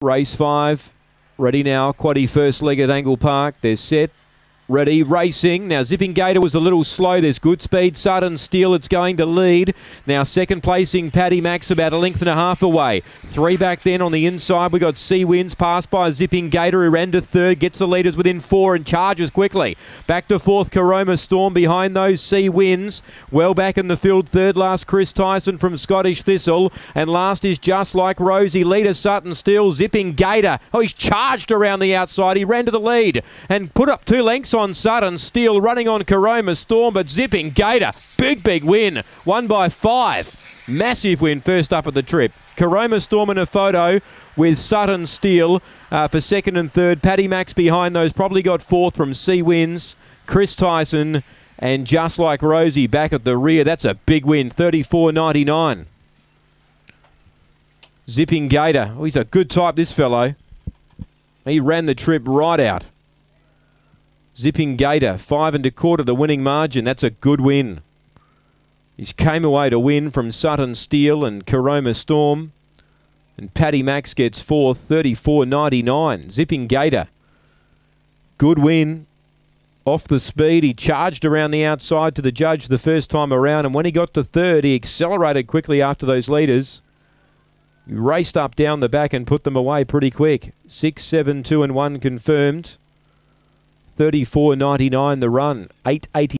Race five, ready now. Quaddy first leg at Angle Park. They're set. Ready, racing. Now, Zipping Gator was a little slow. There's good speed. Sudden Steel, it's going to lead. Now, second placing, Paddy Max, about a length and a half away. Three back then on the inside. we got Sea Winds passed by Zipping Gator, who ran to third, gets the leaders within four and charges quickly. Back to fourth, Caroma Storm behind those Sea Winds. Well back in the field, third last, Chris Tyson from Scottish Thistle. And last is Just Like Rosie. Leader Sutton Steel, Zipping Gator. Oh, he's charged around the outside. He ran to the lead and put up two lengths on Sutton. Steel running on Caroma Storm, but zipping Gator. Big, big win. One by five. Massive win first up of the trip. Caroma Storm in a photo with Sutton Steel uh, for second and third. Paddy Max behind those. Probably got fourth from Sea Winds. Chris Tyson and just like Rosie back at the rear. That's a big win. 34.99. Zipping Gator. Oh, he's a good type, this fellow. He ran the trip right out. Zipping Gator, five and a quarter the winning margin. That's a good win. He's came away to win from Sutton Steel and Caroma Storm. And Paddy Max gets fourth, 34.99. Zipping Gator. Good win. Off the speed, he charged around the outside to the judge the first time around, and when he got to third, he accelerated quickly after those leaders. He raced up down the back and put them away pretty quick. Six, seven, two, and one confirmed. 34.99 the run. 880.